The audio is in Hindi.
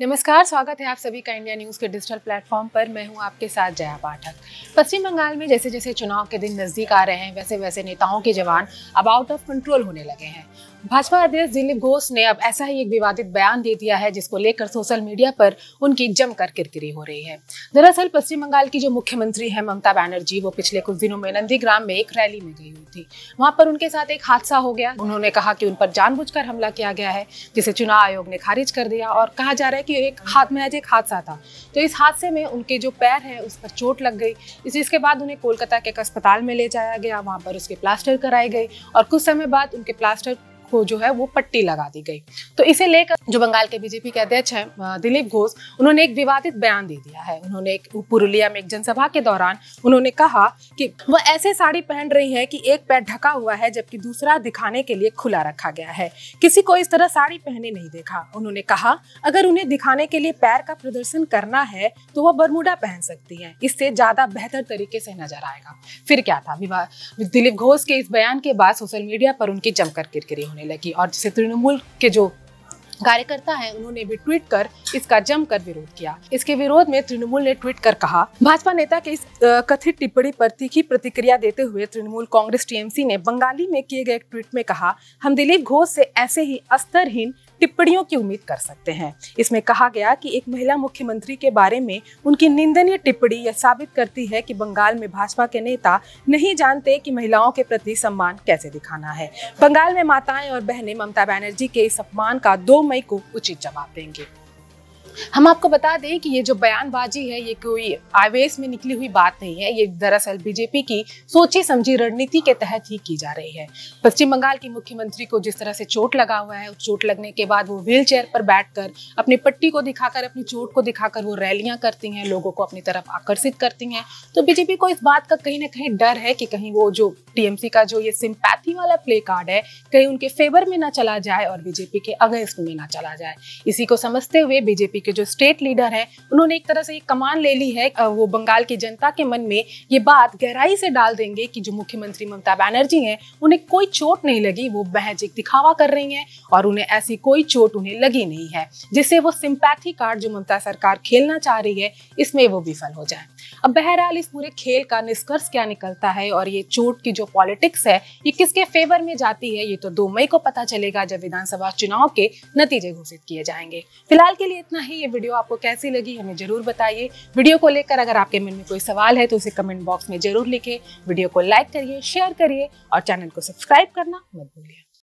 नमस्कार, स्वागत है आप सभी का इंडिया न्यूज़ के डिजिटल प्लेटफॉर्म पर। मैं हूँ आपके साथ जया पाठक। पश्चिम बंगाल में जैसे जैसे चुनाव के दिन नज़दीक आ रहे हैं, वैसे वैसे नेताओं के जवान अब आउट ऑफ़ कंट्रोल होने लगे हैं। भाजपा अध्यक्ष दिलीप घोष ने अब ऐसा ही एक विवादित बयान दे दिया है, जिसको लेकर सोशल मीडिया पर उनकी जमकर किरकिरी हो रही है। दरअसल पश्चिम बंगाल की जो मुख्यमंत्री है ममता बनर्जी, वो पिछले कुछ दिनों में नंदीग्राम में एक रैली में गई हुई थी। वहाँ पर उनके साथ एक हादसा हो गया। उन्होंने कहा कि उन पर जानबूझकर हमला किया गया है, जिसे चुनाव आयोग ने खारिज कर दिया और कहा जा रहा है कि एक हाथ में आज एक हादसा था। तो इस हादसे में उनके जो पैर है, उस पर चोट लग गई। इस, इसके बाद उन्हें कोलकाता के एक अस्पताल में ले जाया गया। वहाँ पर उसके प्लास्टर कराए गए और कुछ समय बाद उनके प्लास्टर को जो है वो पट्टी लगा दी गई। तो इसे लेकर जो बंगाल के बीजेपी के अध्यक्ष हैं दिलीप घोष, उन्होंने एक विवादित बयान दे दिया है। उन्होंने एक पुरुलिया में एक जनसभा के दौरान उन्होंने कहा कि वह ऐसे साड़ी पहन रही है कि एक पैर ढका हुआ है, जबकि दूसरा दिखाने के लिए खुला रखा गया है। किसी को इस तरह साड़ी पहने नहीं देखा। उन्होंने कहा, अगर उन्हें दिखाने के लिए पैर का प्रदर्शन करना है तो वह बरमुडा पहन सकती है। इससे ज़्यादा बेहतर तरीके से नज़र आएगा। फिर क्या था? दिलीप घोष के इस बयान के बाद सोशल मीडिया पर उनकी जमकर किरकिरी होने होने लगी। और जिसे तृणमूल के जो कार्यकर्ता है, उन्होंने भी ट्वीट कर इसका जमकर विरोध किया। इसके विरोध में तृणमूल ने ट्वीट कर कहा, भाजपा नेता के इस कथित टिप्पणी पर तीखी प्रतिक्रिया देते हुए तृणमूल कांग्रेस टीएमसी ने बंगाली में किए गए एक ट्वीट में कहा, हम दिलीप घोष से ऐसे ही अस्तरहीन टिप्पणियों की उम्मीद कर सकते हैं। इसमें कहा गया कि एक महिला मुख्यमंत्री के बारे में उनकी निंदनीय टिप्पणी यह साबित करती है कि बंगाल में भाजपा के नेता नहीं जानते कि महिलाओं के प्रति सम्मान कैसे दिखाना है। बंगाल में माताएँ और बहनें ममता बनर्जी के इस अपमान का दो मई को उचित जवाब देंगे। हम आपको बता दें कि ये जो बयानबाजी है, ये कोई आवेश में निकली हुई बात नहीं है। ये दरअसल बीजेपी की सोची समझी रणनीति के तहत ही की जा रही है। पश्चिम बंगाल की मुख्यमंत्री को जिस तरह से चोट लगा हुआ है चोट लगने के बाद वो व्हील चेयर पर बैठकर अपनी पट्टी को दिखाकर, अपनी चोट को दिखाकर वो रैलियाँ करती हैं, लोगों को अपनी तरफ़ आकर्षित करती हैं। तो बीजेपी को इस बात का कहीं ना कहीं डर है कि कहीं वो जो टीएमसी का जो ये सिंपैथी वाला प्ले कार्ड है, कहीं उनके फेवर में ना चला जाए और बीजेपी के अगेंस्ट में ना चला जाए। इसी को समझते हुए बीजेपी के जो स्टेट लीडर है, उन्होंने एक तरह से ये कमान ले ली है वो बंगाल की जनता के मन में ये बात गहराई से डाल देंगे कि जो मुख्यमंत्री ममता बनर्जी हैं, उन्हें कोई चोट नहीं लगी, वो बहज एक दिखावा कर रही हैं और उन्हें ऐसी कोई चोट उन्हें लगी नहीं है, जिससे वो सिंपैथी कार्ड जो ममता सरकार खेलना चाह रही है, इसमें वो विफल हो जाए। अब बहरहाल इस पूरे खेल का निष्कर्ष क्या निकलता है और ये चोट की जो पॉलिटिक्स है, ये किसके फेवर में जाती है, ये तो दो मई को पता चलेगा जब विधानसभा चुनाव के नतीजे घोषित किए जाएँगे। फ़िलहाल के लिए इतना ही, ये वीडियो आपको कैसी लगी हमें ज़रूर बताइए। वीडियो को लेकर अगर आपके मन में कोई सवाल है तो उसे कमेंट बॉक्स में ज़रूर लिखें। वीडियो को लाइक करिए, शेयर करिए और चैनल को सब्सक्राइब करना मत भूलिए।